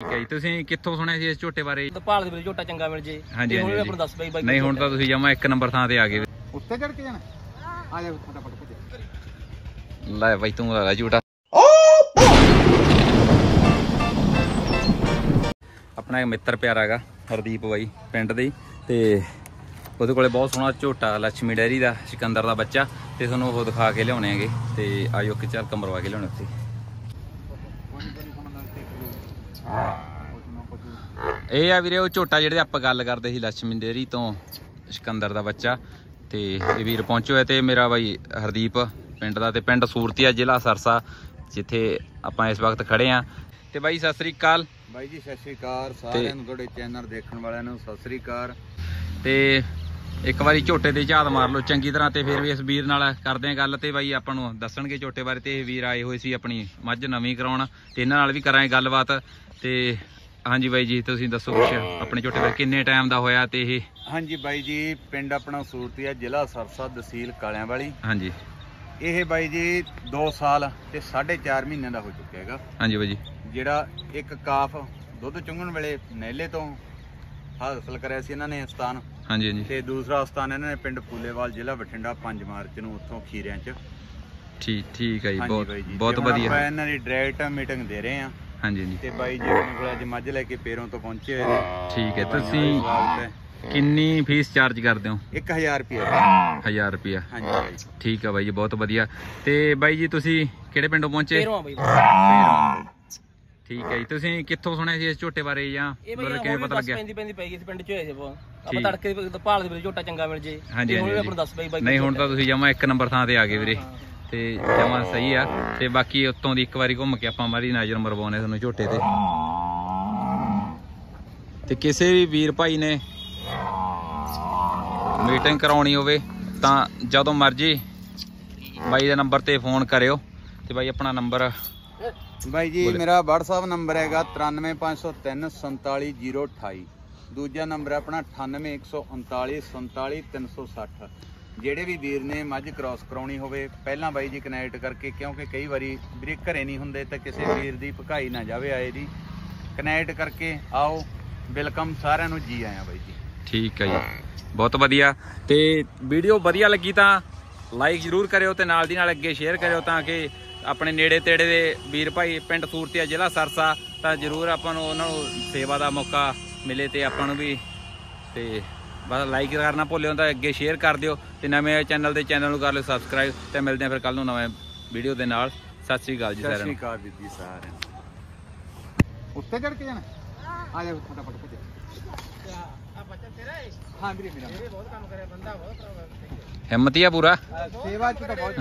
ਠੀਕ ਹੈ ਜੀ। ਤੁਸੀਂ ਕਿੱਥੋਂ ਸੁਣਿਆ ਸੀ ਇਸ ਝੋਟੇ ਬਾਰੇ? ਭਾਲ ਦੇ ਵਿੱਚ ਝੋਟਾ ਚੰਗਾ ਮਿਲ ਜੇ। ਹਾਂਜੀ, ਹੁਣ ਵੀ ਹਾਂਜੀ, ਆਪਾਂ ਨੂੰ ਦੱਸ ਬਈ ਬਾਈ ਨਹੀਂ ਹੁਣ ਤਾਂ ਤੁਸੀਂ ਜਮਾ ਇੱਕ ਨੰਬਰ ਥਾਂ ਤੇ ਆ ਗਏ। ਉੱਤੇ ਚੜ ਕੇ ਜਾਣਾ? ਆ ਜਾ ਫਟਾਫਟ ਭੱਜ ਲੈ ਬਾਈ ਤੂੰ ਲਾ ਝੂਟਾ। ਆਪਣਾ ਇੱਕ ਮਿੱਤਰ ਪਿਆਰਾ ਹੈਗਾ ਹਰਦੀਪ ਬਾਈ ਪਿੰਡ ਦੇ। ਤੇ ਉਹਦੇ ਕੋਲੇ ਬਹੁਤ ਸੋਹਣਾ ਝੋਟਾ ਲక్ష్ਮੀ ਡੈਰੀ ਦਾ ਸਿਕੰਦਰ ਦਾ ਬੱਚਾ। ਤੇ ਤੁਹਾਨੂੰ ਉਹ ਦਿਖਾ ਕੇ ਲਿਆਉਣੇ ਹੈਗੇ। ਤੇ ਆਇਓ ਕਿ ਚਾਰ ਕਮਰਵਾ ਕੇ ਲਿਆਉਣੇ ਉੱਥੇ। ਇਹ ਆ ਵੀਰੇ ਉਹ ਝੋਟਾ ਜਿਹੜੇ ਆਪਾਂ ਗੱਲ ਕਰਦੇ ਸੀ ਲక్ష్ਮੀ ਡੈਰੀ ਤੋਂ ਸਿਕੰਦਰ ਦਾ ਬੱਚਾ ਤੇ ਇਹ ਵੀਰ ਪਹੁੰਚੋ ਹੈ ਤੇ ਮੇਰਾ ਬਾਈ ਹਰਦੀਪ ਪਿੰਡ ਦਾ ਤੇ ਪਿੰਡ ਸੂਰਤੀਆ ਜ਼ਿਲ੍ਹਾ ਸਰਸਾ ਜਿੱਥੇ ਆਪਾਂ ਇਸ ਵਕਤ ਖੜੇ ਆ। ਤੇ ਬਾਈ ਸਤਿ ਸ੍ਰੀ ਅਕਾਲ। ਬਾਈ ਜੀ ਸਤਿ ਸ਼੍ਰੀ ਅਕਾਲ। ਸਾਰਿਆਂ ਨੂੰ ਤੁਹਾਡੇ ਚੈਨਲ ਦੇਖਣ ਵਾਲਿਆਂ ਨੂੰ ਸਤਿ ਸ਼੍ਰੀ ਅਕਾਲ। ਤੇ ਇੱਕ ਵਾਰੀ ਝੋਟੇ ਤੇ ਝਾਤ ਮਾਰ ਲਓ ਚੰਗੀ ਤਰ੍ਹਾਂ ਤੇ ਫਿਰ ਵੀ ਇਸ ਵੀਰ ਨਾਲ ਕਰਦੇ ਆ ਗੱਲ ਤੇ ਬਾਈ ਆਪਾਂ ਨੂੰ ਦੱਸਣਗੇ ਝੋਟੇ ਬਾਰੇ ਤੇ ਇਹ ਵੀਰ ਆਏ ਹੋਏ ਸੀ ਆਪਣੀ ਮੱਝ ਨਵੀਂ ਕਰਾਉਣ ਤੇ ਇਹਨਾਂ ਨਾਲ ਵੀ ਕਰਾਂਗੇ ਗੱਲਬਾਤ। ਤੇ ਹਾਂਜੀ ਬਾਈ ਜੀ ਤੁਸੀਂ ਦੱਸੋ ਕੁਛ? ਆਪਣੇ ਝੋਟੇ ਬਾਰੇ ਕਿੰਨੇ ਟਾਈਮ ਦਾ ਹੋਇਆ ਤੇ ਇਹ? ਹਾਂਜੀ ਬਾਈ ਜੀ ਪਿੰਡ ਆਪਣਾ ਸੂਰਤੀਆ ਜ਼ਿਲ੍ਹਾ ਸਰਸਾ ਤਹਿਸੀਲ ਕਾਲਿਆਂ ਵਾਲੀ ਹਾਂਜੀ। ਇਹ ਬਾਈ ਜੀ 2 ਸਾਲ ਤੇ 4.5 ਮਹੀਨਿਆਂ ਦਾ ਹੋ ਚੁੱਕਿਆ ਹੈਗਾ। ਹਾਂਜੀ ਬਾਈ ਜੀ। ਜਿਹੜਾ ਇੱਕ ਕਾਫ ਦੁੱਧ ਚੁੰਗਣ ਵੇਲੇ ਨਹਿਲੇ ਤੋਂ ਹਾਸਲ ਕਰਿਆ ਸੀ ਇਹਨਾਂ ਨੇ ਸਥਾਨ। ਹਾਂਜੀ ਹਾਂਜੀ। ਤੇ ਦੂਸਰਾ ਸਥਾਨ ਇਹਨਾਂ ਨੇ ਪਿੰਡ ਫੂਲੇਵਾਲ ਜ਼ਿਲ੍ਹਾ ਬਠਿੰਡਾ 5 ਮਾਰਚ ਨੂੰ ਉੱਥੋਂ ਖੀਰਿਆਂ ਚ। ਠੀਕ ਠੀਕ ਹੈ ਜੀ ਬਹੁਤ ਬਹੁਤ ਹੁਣ ਆਪਾਂ ਵਧੀਆ ਇਹਨਾਂ ਦੀ ਡਾਇਰੈਕਟ ਮੀਟਿੰਗ ਦੇ ਰਹੇ ਆ ਹਾਂਜੀ ਹਾਂਜੀ। ਤੇ ਬਾਈ ਜੀ ਆਪਣੇ ਕੋਲ ਅੱਜ ਮੱਝ ਲੈ ਕੇ ਪੇਰੋਂ ਤੋਂ ਪਹੁੰਚੇ ਹੋਏ ਨੇ। ਠੀਕ ਹੈ ਤੁਸੀਂ ਕਿੰਨੀ ਫੀਸ ਚਾਰਜ ਕਰਦੇ ਹੋ? 1000 ਰੁਪਏ 1000 ਰੁਪਿਆ ਹਾਂਜੀ ਬਾਈ ਠੀਕ ਹੈ ਬਾਈ ਜੀ ਬਹੁਤ ਵਧੀਆ। ਤੇ ਬਾਈ ਜੀ ਤੁਸੀਂ ਕਿਹੜੇ ਪਿੰਡੋਂ ਪਹੁੰਚੇ? ਬਈ ਠੀਕ ਹੈ ਜੀ ਤੁਸੀਂ ਕਿੱਥੋਂ ਸੁਣਿਆ ਸੀ ਇਸ ਝੋਟੇ ਬਾਰੇ ਜਾਂ ਮਤਲਬ ਕਿਵੇਂ ਪਤਾ ਲੱਗਿਆ? ਪੈਂਦੀ ਪੈਂਦੀ ਪੈ ਗਈ ਸੀ ਪਿੰਡ ਚ ਹੋਏ ਸੀ ਆਪਾਂ। ਤੜਕੇ ਦੇ ਭਾਲ ਦੇ ਵਿੱਚ ਝੋਟਾ ਚੰਗਾ ਮਿਲ ਜੇ। ਹਾਂਜੀ, ਹੁਣ ਆਪਾਂ ਦੱਸ ਬਈ ਬਾਈ ਨਹੀਂ ਹੁਣ ਤਾਂ ਤੁਸੀਂ ਜਮਾ ਇੱਕ ਨੰਬਰ ਥਾਂ ਤੇ ਆ ਗਏ ਵੀਰੇ। ਤੇ ਜਮਾ ਸਹੀ ਆ। ਤੇ ਬਾਕੀ ਉੱਤੋਂ ਦੀ ਇੱਕ ਵਾਰੀ ਘੁੰਮ ਕੇ ਆਪਾਂ ਮਾਰੀ ਨਜ਼ਰ ਮਰਵਾਉਣੇ ਤੁਹਾਨੂੰ ਝੋਟੇ ਤੇ। ਤੇ ਕਿਸੇ ਵੀ ਵੀਰ ਭਾਈ ਨੇ ਮੀਟਿੰਗ ਕਰਾਉਣੀ ਹੋਵੇ ਤਾਂ ਜਦੋਂ ਮਰਜ਼ੀ ਬਾਈ ਦੇ ਨੰਬਰ ਤੇ ਫੋਨ ਕਰਿਓ। ਤੇ ਬਾਈ ਆਪਣਾ ਨੰਬਰ ਬਾਈ ਜੀ। ਮੇਰਾ WhatsApp ਨੰਬਰ ਹੈਗਾ 9350347028 ਦੂਜਾ ਨੰਬਰ ਆਪਣਾ 9819347360 ਜਿਹੜੇ ਵੀ ਵੀਰ ਨੇ ਮੱਝ ਕ੍ਰਾਸ ਕਰਾਉਣੀ ਹੋਵੇ, ਪਹਿਲਾਂ ਬਾਈ ਜੀ ਕਨੈਕਟ ਕਰਕੇ, ਕਿਉਂਕਿ ਕਈ ਵਾਰੀ ਵੀਰੇ ਘਰੇ ਨਹੀਂ ਹੁੰਦੇ ਤਾਂ ਕਿਸੇ ਵੀਰ ਦੀ ਭਕਾਈ ਨਾ ਜਾਵੇ ਆਏ ਦੀ। ਕਨੈਕਟ ਕਰਕੇ ਆਓ ਵੈਲਕਮ ਸਾਰਿਆਂ ਨੂੰ ਜੀ ਆਇਆਂ ਬਾਈ ਜੀ। ਠੀਕ ਹੈ ਜੀ। ਬਹੁਤ ਵਧੀਆ। ਤੇ ਵੀਡੀਓ ਵਧੀਆ ਲੱਗੀ ਤਾਂ ਲਾਈਕ ਜ਼ਰੂਰ ਕਰਿਓ ਤੇ ਨਾਲ ਦੀ ਨਾਲ ਅੱਗੇ ਸ਼ੇਅਰ ਕਰਿਓ ਤਾਂ ਕਿ ਆਪਣੇ ਨੇੜੇ ਤੇੜੇ ਦੇ ਵੀਰ ਭਾਈ ਪਿੰਡ ਸੂਰਤੀਆ ਜ਼ਿਲ੍ਹਾ ਸਰਸਾ ਤਾਂ ਜ਼ਰੂਰ ਆਪਾਂ ਨੂੰ ਉਹਨਾਂ ਨੂੰ ਸੇਵਾ ਦਾ ਮੌਕਾ ਮਿਲੇ ਤੇ ਆਪਾਂ ਨੂੰ ਵੀ। ਤੇ ਬਸ ਲਾਈਕ ਕਰਨਾ ਭੁੱਲਿਓ ਤਾਂ ਅੱਗੇ ਸ਼ੇਅਰ ਕਰ ਦਿਓ ਤੇ ਨਵੇਂ ਚੈਨਲ ਦੇ ਚੈਨਲ ਨੂੰ ਕਰ ਲਿਓ ਸਬਸਕ੍ਰਾਈਬ ਤੇ ਮਿਲਦੇ ਆ ਫਿਰ ਕੱਲ ਨੂੰ ਨਵੇਂ ਵੀਡੀਓ ਦੇ ਨਾਲ। ਸਤਿ ਸ੍ਰੀ ਅਕਾਲ ਜੀ ਸਤਿ ਸਾਰਿਆਂ ਸ਼੍ਰੀ ਨੂੰ। ਅਕਾਲ ਵੀਰ ਜੀ ਸਾਰਿਆਂ ਨੂੰ। ਉੱਤੇ ਚੜ ਕੇ ਜਾਣਾ? ਆ ਜਾ ਫਟਾਫਟ ਭੱਜ ਹਾਂ ਵੀਰੇ ਮੇਰਾ ਹਿੰਮਤੀ ਆ ਪੂਰਾ? ਸੇਵਾ ਚ ਤਾਂ ਬਹੁਤ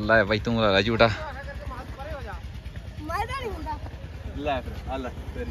ਲੈ ਬਾਈ ਤੂੰ ਲਾ ਝੂਟਾ। ਮੈਂ ਤਾਂ ਨਹੀਂ ਹੁੰਦਾ। ਲੈ ਫਿਰ ਆ ਲੈ ਤੇਰੀ।